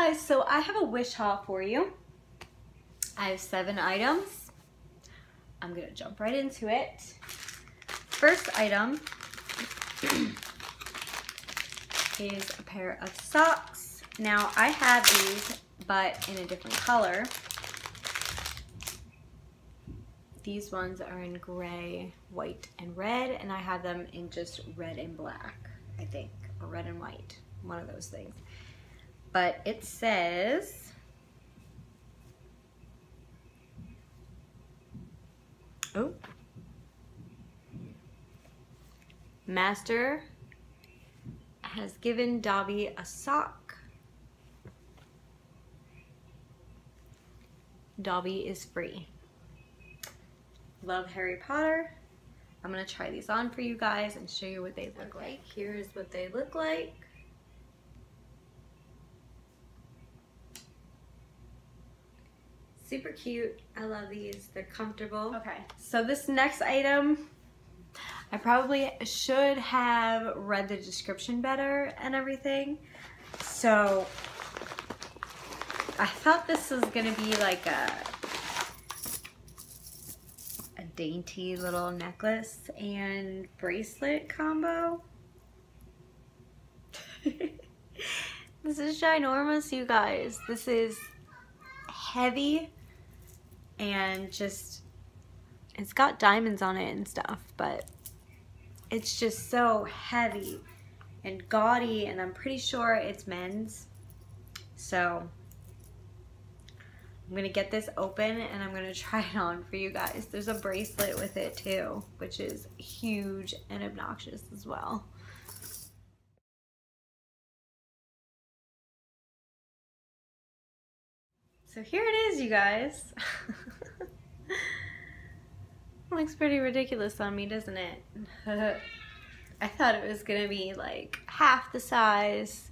guys, so I have a wish haul for you. I have seven items. I'm gonna jump right into it. First item is a pair of socks. Now I have these, but in a different color. These ones are in gray, white, and red, and I have them in just red and black, I think, or red and white, one of those things. But it says, oh, Master has given Dobby a sock. Dobby is free. Love Harry Potter. I'm gonna try these on for you guys and show you what they look okay. like. Here's what they look like. Super cute. I love these. They're comfortable. Okay, so this next item, I probably should have read the description better and everything. So I thought this was gonna be like a a dainty little necklace and bracelet combo. this is ginormous, you guys. This is heavy and just it's got diamonds on it and stuff but it's just so heavy and gaudy and I'm pretty sure it's men's. So I'm gonna get this open and I'm gonna try it on for you guys. There's a bracelet with it too which is huge and obnoxious as well. So here it is, you guys. Looks pretty ridiculous on me, doesn't it? I thought it was gonna be like half the size,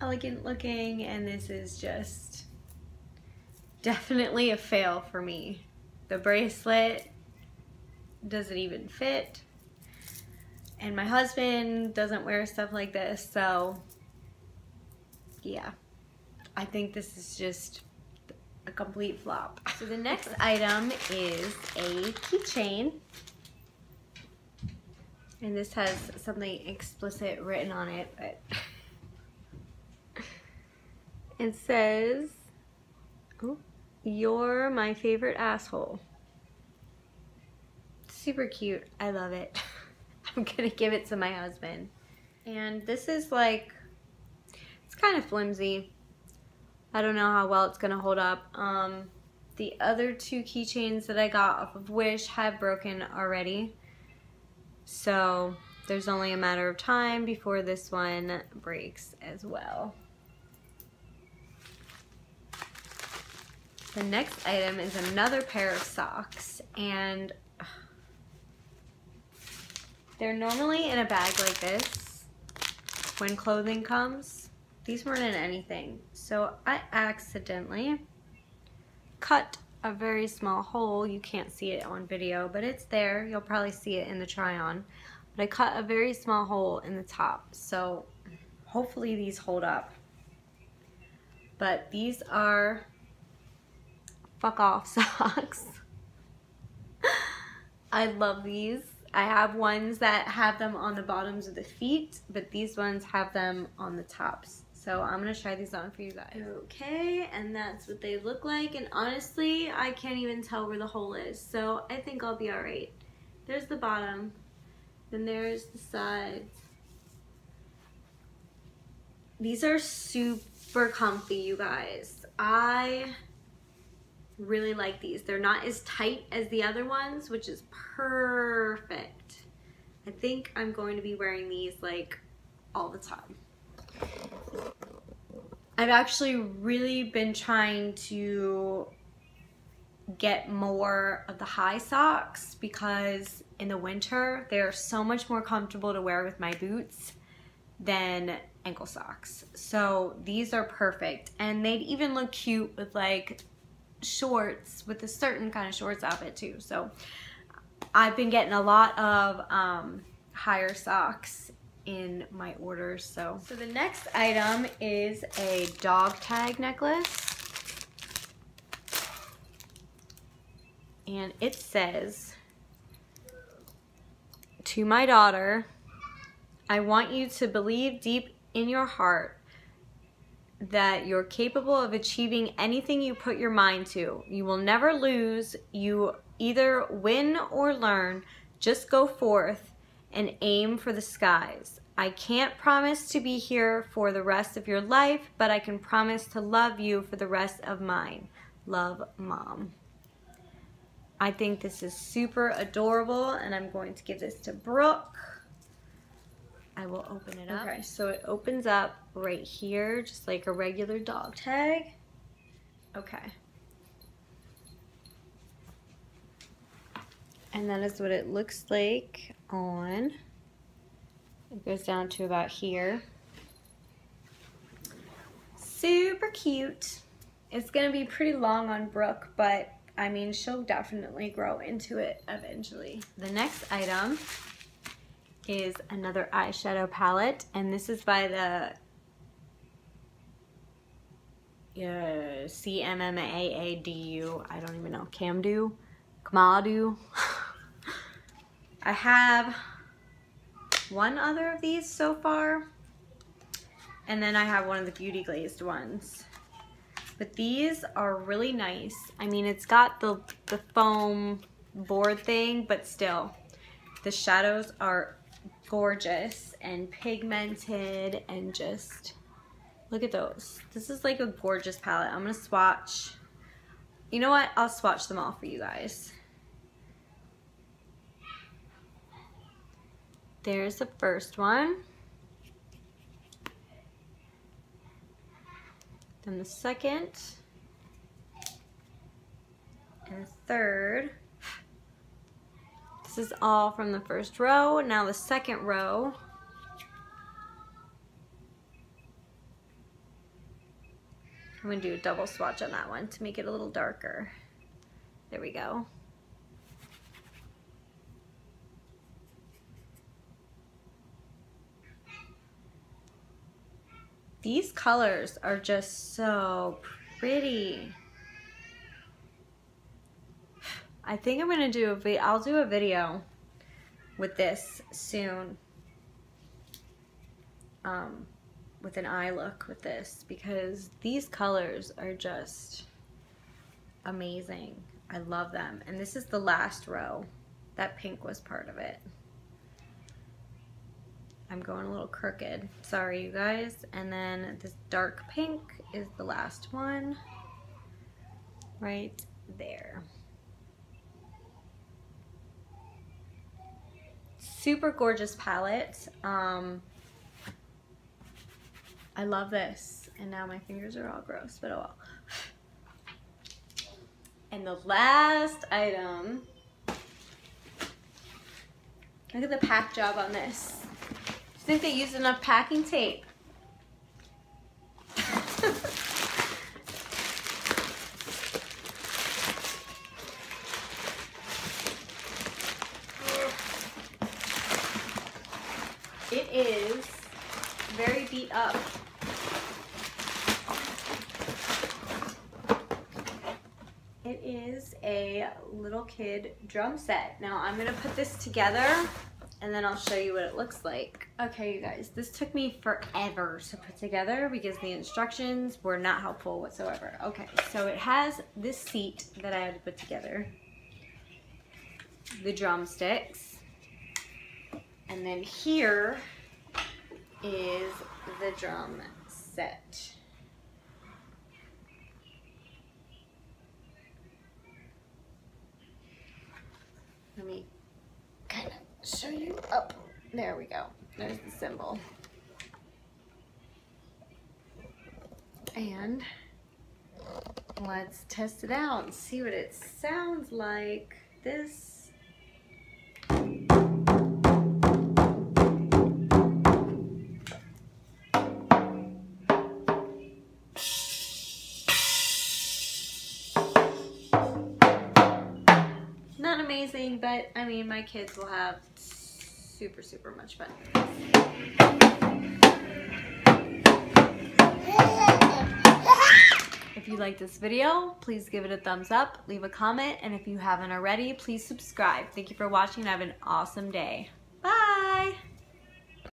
elegant looking, and this is just definitely a fail for me. The bracelet doesn't even fit, and my husband doesn't wear stuff like this, so yeah. I think this is just a complete flop. So the next item is a keychain. And this has something explicit written on it, but it says, you're my favorite asshole. Super cute. I love it. I'm gonna give it to my husband. And this is like, it's kind of flimsy. I don't know how well it's going to hold up. Um, the other two keychains that I got off of Wish have broken already. So there's only a matter of time before this one breaks as well. The next item is another pair of socks and they're normally in a bag like this when clothing comes these weren't in anything. So I accidentally cut a very small hole. You can't see it on video, but it's there. You'll probably see it in the try on. But I cut a very small hole in the top. So hopefully these hold up. But these are fuck off socks. I love these. I have ones that have them on the bottoms of the feet, but these ones have them on the tops. So I'm to try these on for you guys. Okay, and that's what they look like. And honestly, I can't even tell where the hole is. So I think I'll be alright. There's the bottom. Then there's the sides. These are super comfy, you guys. I really like these. They're not as tight as the other ones, which is perfect. I think I'm going to be wearing these like all the time. I've actually really been trying to get more of the high socks because in the winter they're so much more comfortable to wear with my boots than ankle socks. So these are perfect and they'd even look cute with like shorts with a certain kind of shorts outfit too. So I've been getting a lot of um, higher socks in my orders. So, so the next item is a dog tag necklace. And it says, to my daughter, I want you to believe deep in your heart that you're capable of achieving anything you put your mind to. You will never lose. You either win or learn. Just go forth and aim for the skies. I can't promise to be here for the rest of your life, but I can promise to love you for the rest of mine. Love, Mom. I think this is super adorable, and I'm going to give this to Brooke. I will open it up. Okay, so it opens up right here, just like a regular dog tag. Okay. And that is what it looks like on. It goes down to about here. Super cute. It's going to be pretty long on Brooke, but I mean, she'll definitely grow into it eventually. The next item is another eyeshadow palette, and this is by the uh, C-M-M-A-A-D-U, I don't even know, Camdu, Kamadu. I have one other of these so far, and then I have one of the Beauty Glazed ones. But these are really nice. I mean, it's got the, the foam board thing, but still, the shadows are gorgeous and pigmented and just look at those. This is like a gorgeous palette. I'm gonna swatch. You know what? I'll swatch them all for you guys. There's the first one. Then the second. And the third. This is all from the first row. Now the second row. I'm going to do a double swatch on that one to make it a little darker. There we go. These colors are just so pretty. I think I'm gonna do a video. I'll do a video with this soon. Um, with an eye look with this because these colors are just amazing. I love them. And this is the last row. That pink was part of it. I'm going a little crooked. Sorry, you guys. And then this dark pink is the last one right there. super gorgeous palette. Um, I love this. And now my fingers are all gross, but oh well. And the last item, look at the pack job on this. Think they used enough packing tape? it is very beat up. It is a little kid drum set. Now I'm gonna put this together and then I'll show you what it looks like. Okay, you guys, this took me forever to put together because the instructions were not helpful whatsoever. Okay, so it has this seat that I had to put together, the drumsticks, and then here is the drum set. Let me show you up. There we go. There's the cymbal. And let's test it out and see what it sounds like. This but I mean, my kids will have super, super much fun. If you like this video, please give it a thumbs up, leave a comment, and if you haven't already, please subscribe. Thank you for watching and have an awesome day. Bye!